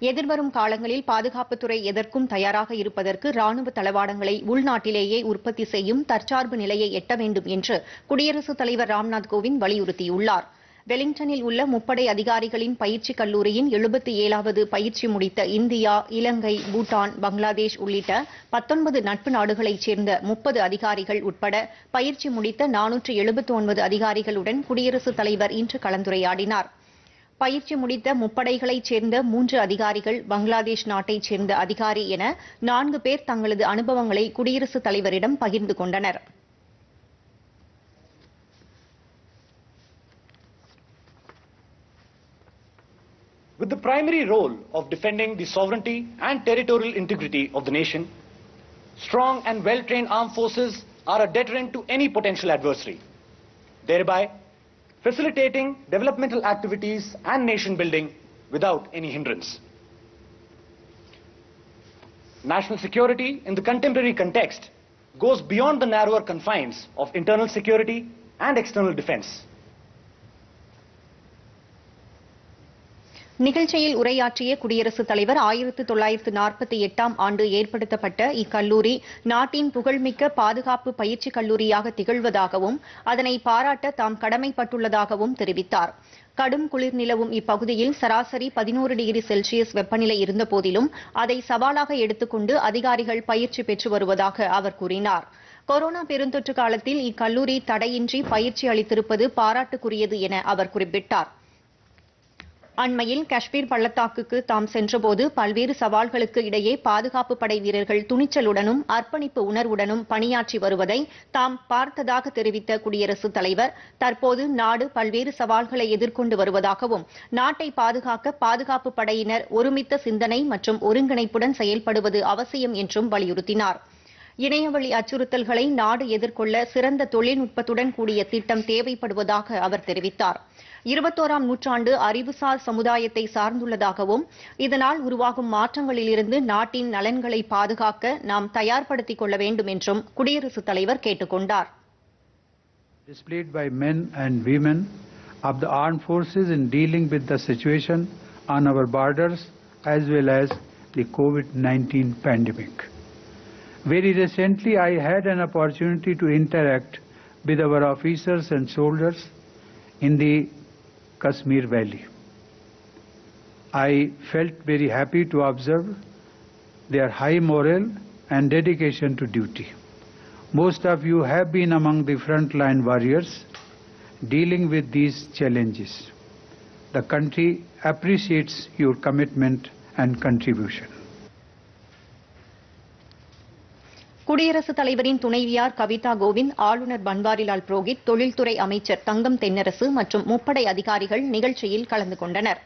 எதிர்வரும் காலங்களில் பாதுகாப்புத்துறை எதற்கும் தயாராக இருப்பதற்கு ராணுவ தளவாடங்களை உள்நாட்டிலேயே உற்பத்தி செய்யும் தற்சார்பு நிலையை எட்ட வேண்டும் என்று குடியரசுத் தலைவர் ராம்நாத் கோவிந்த் வலியுறுத்தியுள்ளார். வெலிங்டனில் உள்ள முப்படை அதிகாரிகளின் பயிற்சி கல்லூரியின் எழுபத்தி ஏழாவது பயிற்சி முடித்த இந்தியா இலங்கை பூட்டான் பங்களாதேஷ் உள்ளிட்ட பத்தொன்பது நட்பு நாடுகளைச் சேர்ந்த முப்பது அதிகாரிகள் உட்பட பயிற்சி முடித்த நானூற்று எழுபத்தி ஒன்பது அதிகாரிகளுடன் குடியரசுத் தலைவர் இன்று கலந்துரையாடினார். பயிற்சி முடித்த முப்படைகளைச் சேர்ந்த மூன்று அதிகாரிகள் பங்களாதேஷ் நாட்டைச் சேர்ந்த அதிகாரி என நான்கு பேர் தங்களது அனுபவங்களை குடியரசுத் தலைவரிடம் பகிர்ந்து கொண்டனர் With the primary role of defending the sovereignty and territorial integrity of the nation, strong and well-trained armed forces are a deterrent to any potential adversary, thereby facilitating developmental activities and nation building without any hindrance. National security in the contemporary context goes beyond the narrower confines of internal security and external defense. நிகழ்ச்சியில் உரையாற்றிய குடியரசுத் தலைவர் ஆயிரத்து தொள்ளாயிரத்து நாற்பத்தி எட்டாம் ஆண்டு ஏற்படுத்தப்பட்ட இக்கல்லூரி நாட்டின் புகழ்மிக்க பாதுகாப்பு பயிற்சி கல்லூரியாக திகழ்வதாகவும் அதனை பாராட்ட தாம் கடமைப்பட்டுள்ளதாகவும் தெரிவித்தார். கடும் குளிர் நிலவும் இப்பகுதியில் சராசரி பதினோரு டிகிரி செல்சியஸ் வெப்பநிலை இருந்தபோதிலும் அதை சவாலாக எடுத்துக்கொண்டு அதிகாரிகள் பயிற்சி பெற்று வருவதாக அவர் கூறினார். கொரோனா பெருந்தொற்று காலத்தில் இக்கல்லூரி தடையின்றி பயிற்சி அளித்திருப்பது பாராட்டுக்குரியது என அவர் குறிப்பிட்டார். அண்மையில் காஷ்மீர் பள்ளத்தாக்குக்கு தாம் சென்றபோது பல்வேறு சவால்களுக்கு இடையே பாதுகாப்பு படை வீரர்கள் துணிச்சலுடனும் அர்ப்பணிப்பு உணர்வுடனும் பணியாற்றி வருவதை தாம் பார்த்ததாக தெரிவித்த குடியரசுத் தலைவர் தற்போது நாடு பல்வேறு சவால்களை எதிர்கொண்டு வருவதாகவும் நாட்டை பாதுகாக்க பாதுகாப்பு படையினர் ஒருமித்த சிந்தனை மற்றும் ஒருங்கிணைப்புடன் செயல்படுவது அவசியம் என்றும் வலியுறுத்தினார். இணையவழி அச்சுறுத்தல்களை நாடு எதிர்கொள்ள சிறந்த தொழில்நுட்பத்துடன் கூடிய திட்டம் தேவைப்படுவதாக அவர் தெரிவித்தார் இருபத்தோராம் நூற்றாண்டு அறிவுசார் சமுதாயத்தை சார்ந்துள்ளதாகவும் இதனால் உருவாகும் மாற்றங்களிலிருந்து நாட்டின் நலன்களை பாதுகாக்க நாம் தயார்படுத்திக் கொள்ள வேண்டும் என்றும் குடியரசுத் தலைவர் கேட்டுக் கொண்டார் displayed by men and women of the armed forces in dealing with the situation on our borders as well as the COVID-19 pandemic. Very recently, I had an opportunity to interact with our officers and soldiers in the Kashmir Valley. I felt very happy to observe their high morale and dedication to duty. Most of you have been among the frontline warriors dealing with these challenges. The country appreciates your commitment and contribution. குடியரசுத் தலைவரின் துணைவியார் கவிதா கோவிந்த் ஆளுநர் பன்வாரிலால் புரோஹித் தொழில்துறை அமைச்சர் தங்கம் தென்னரசு மற்றும் முப்படை அதிகாரிகள் நிகழ்ச்சியில் கலந்து கொண்டனர்.